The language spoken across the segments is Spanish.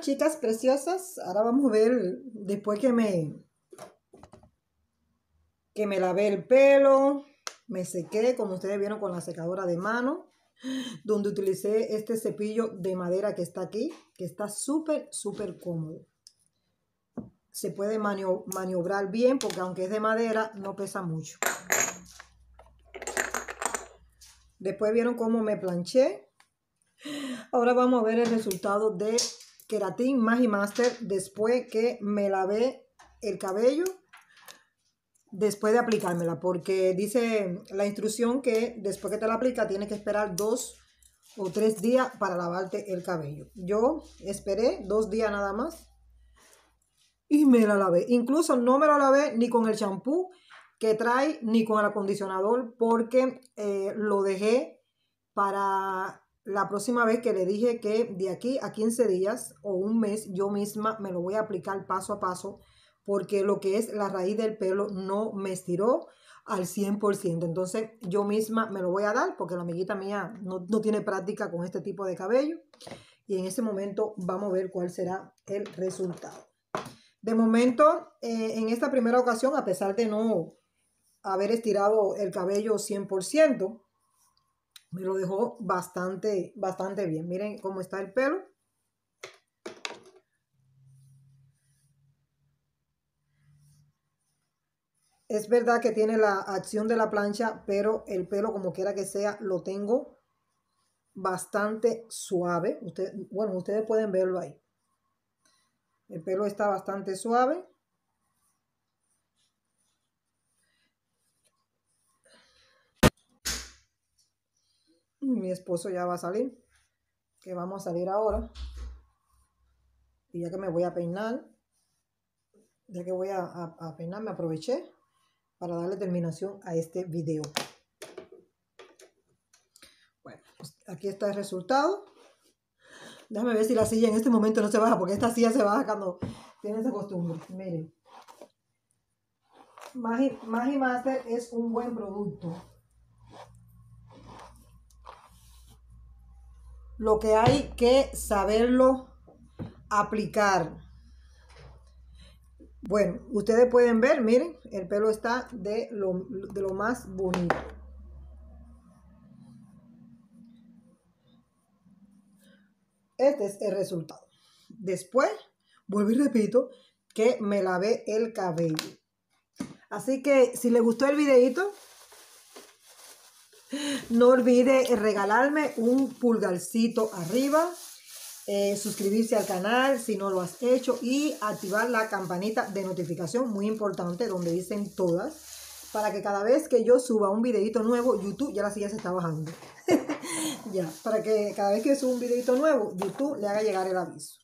chicas preciosas, ahora vamos a ver después que me que me lavé el pelo, me sequé, como ustedes vieron con la secadora de mano, donde utilicé este cepillo de madera que está aquí, que está súper, súper cómodo. Se puede maniobrar bien porque aunque es de madera, no pesa mucho. Después vieron cómo me planché. Ahora vamos a ver el resultado de Keratin Magi Master después que me lavé el cabello después de aplicármela, porque dice la instrucción que después que te la aplica tienes que esperar dos o tres días para lavarte el cabello. Yo esperé dos días nada más y me la lavé. Incluso no me la lavé ni con el champú que trae ni con el acondicionador porque eh, lo dejé para la próxima vez que le dije que de aquí a 15 días o un mes yo misma me lo voy a aplicar paso a paso porque lo que es la raíz del pelo no me estiró al 100%. Entonces yo misma me lo voy a dar porque la amiguita mía no, tiene práctica con este tipo de cabello. Y en ese momento vamos a ver cuál será el resultado. De momento, eh, en esta primera ocasión, a pesar de no haber estirado el cabello 100%, me lo dejó bastante, bastante bien. Miren cómo está el pelo. Es verdad que tiene la acción de la plancha, pero el pelo, como quiera que sea, lo tengo bastante suave. Usted, bueno, ustedes pueden verlo ahí. El pelo está bastante suave. Mi esposo ya va a salir. Que vamos a salir ahora. Y ya que me voy a peinar. Ya que voy a, peinar, me aproveché para darle terminación a este video. Bueno, pues aquí está el resultado. Déjame ver si la silla en este momento no se baja, porque esta silla se baja cuando tiene esa costumbre. Miren. Magi, Master es un buen producto. Lo que hay que saberlo aplicar. Bueno, ustedes pueden ver, miren, el pelo está de lo, de lo más bonito. Este es el resultado. Después, vuelvo y repito, que me lavé el cabello. Así que si les gustó el videito, no olvide regalarme un pulgarcito arriba eh, suscribirse al canal si no lo has hecho y activar la campanita de notificación, muy importante, donde dicen todas, para que cada vez que yo suba un videito nuevo, YouTube ya la silla se está bajando. ya, para que cada vez que suba un videito nuevo, YouTube le haga llegar el aviso.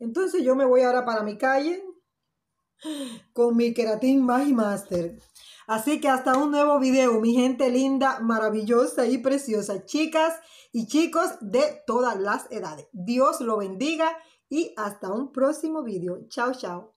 Entonces yo me voy ahora para mi calle con mi Keratin Magi Master. Así que hasta un nuevo video, mi gente linda, maravillosa y preciosa. Chicas, y chicos de todas las edades. Dios lo bendiga y hasta un próximo video. Chao, chao.